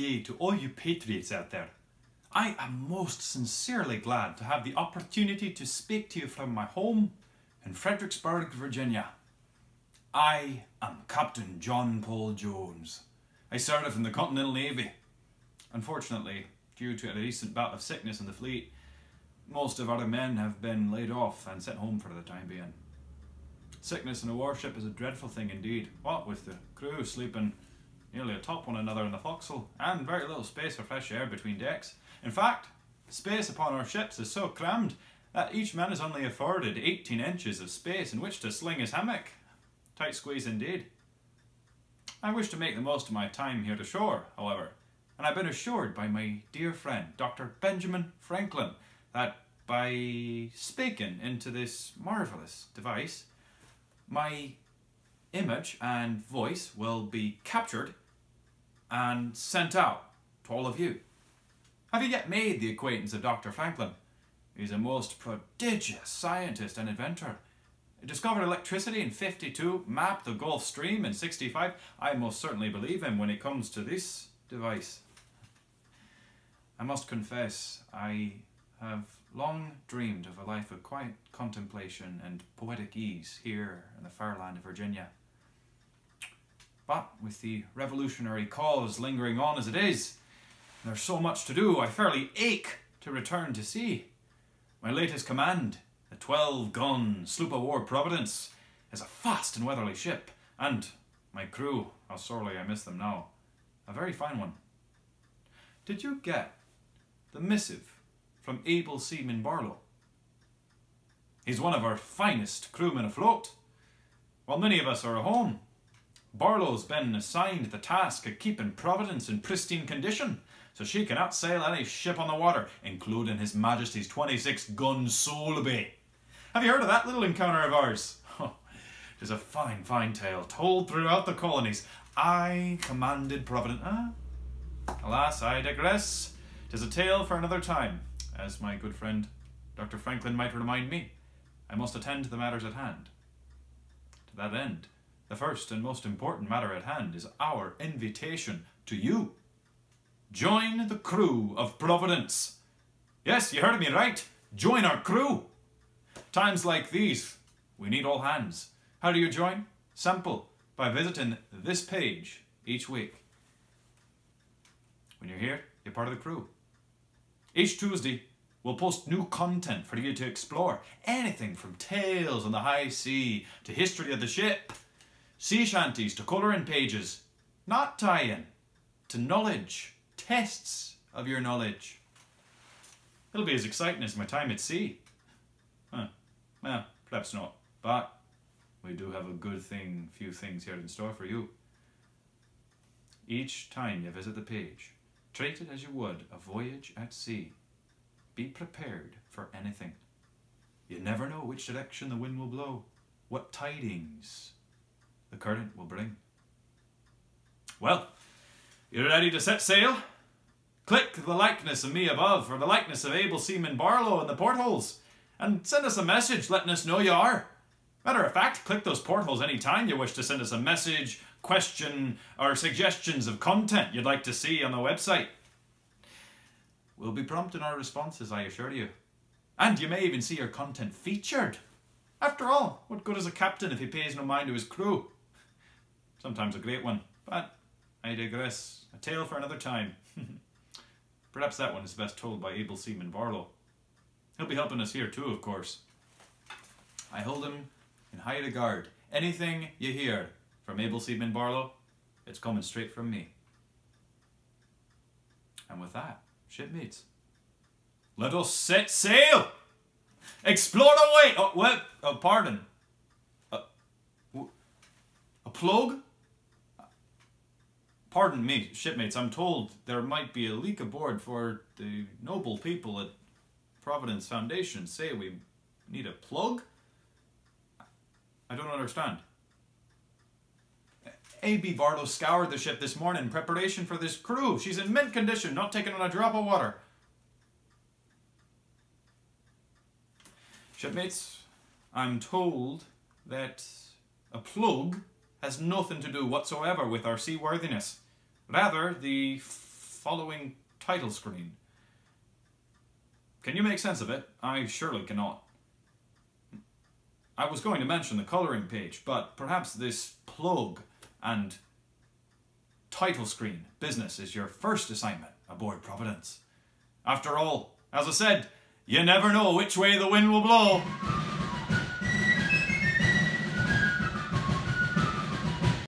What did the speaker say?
day to all you patriots out there. I am most sincerely glad to have the opportunity to speak to you from my home in Fredericksburg, Virginia. I am Captain John Paul Jones. I served in the Continental Navy. Unfortunately, due to a recent bout of sickness in the fleet, most of our men have been laid off and sent home for the time being. Sickness in a warship is a dreadful thing indeed, what with the crew sleeping nearly atop one another in the forecastle, and very little space for fresh air between decks. In fact, space upon our ships is so crammed that each man is only afforded 18 inches of space in which to sling his hammock. Tight squeeze indeed. I wish to make the most of my time here to shore, however, and I've been assured by my dear friend, Dr. Benjamin Franklin, that by speaking into this marvellous device, my image and voice will be captured and sent out to all of you. Have you yet made the acquaintance of Dr. Franklin? He's a most prodigious scientist and inventor. He discovered electricity in 52, mapped the Gulf Stream in 65. I most certainly believe him when it comes to this device. I must confess, I have long dreamed of a life of quiet contemplation and poetic ease here in the far land of Virginia. But with the revolutionary cause lingering on as it is, there's so much to do, I fairly ache to return to sea. My latest command, the 12-gun sloop of war Providence, is a fast and weatherly ship, and my crew, how sorely I miss them now, a very fine one. Did you get the missive from able seaman Barlow? He's one of our finest crewmen afloat. While many of us are at home, Barlow's been assigned the task of keeping Providence in pristine condition so she can outsail any ship on the water, including His Majesty's 26-gun Solebay. Have you heard of that little encounter of ours? Oh, it is a fine, fine tale, told throughout the colonies. I commanded Providence... Ah, alas, I digress. Tis a tale for another time. As my good friend Dr. Franklin might remind me, I must attend to the matters at hand. To that end, the first and most important matter at hand is our invitation to you. Join the crew of Providence. Yes, you heard me right. Join our crew. Times like these, we need all hands. How do you join? Simple, by visiting this page each week. When you're here, you're part of the crew. Each Tuesday, we'll post new content for you to explore. Anything from tales on the high sea to history of the ship sea shanties to colouring pages, not tie-in, to knowledge, tests of your knowledge. It'll be as exciting as my time at sea. Huh. Well, perhaps not, but we do have a good thing, few things here in store for you. Each time you visit the page, treat it as you would a voyage at sea. Be prepared for anything. You never know which direction the wind will blow, what tidings the current will bring. Well, you're ready to set sail? Click the likeness of me above or the likeness of able seaman Barlow in the portholes and send us a message letting us know you are. Matter of fact, click those portholes anytime you wish to send us a message, question, or suggestions of content you'd like to see on the website. We'll be prompt in our responses, I assure you. And you may even see your content featured. After all, what good is a captain if he pays no mind to his crew? Sometimes a great one, but I digress. A tale for another time. Perhaps that one is best told by able seaman Barlow. He'll be helping us here too, of course. I hold him in high regard. Anything you hear from able seaman Barlow, it's coming straight from me. And with that, shipmates, let us set sail! Explore away! Oh, what? Oh, pardon. Uh, a, a plug? Pardon me, shipmates, I'm told there might be a leak aboard for the noble people at Providence Foundation. Say we need a plug? I don't understand. A.B. Barlow scoured the ship this morning in preparation for this crew. She's in mint condition, not taking on a drop of water. Shipmates, I'm told that a plug has nothing to do whatsoever with our seaworthiness. Rather, the following title screen. Can you make sense of it? I surely cannot. I was going to mention the colouring page, but perhaps this plug and title screen business is your first assignment aboard Providence. After all, as I said, you never know which way the wind will blow.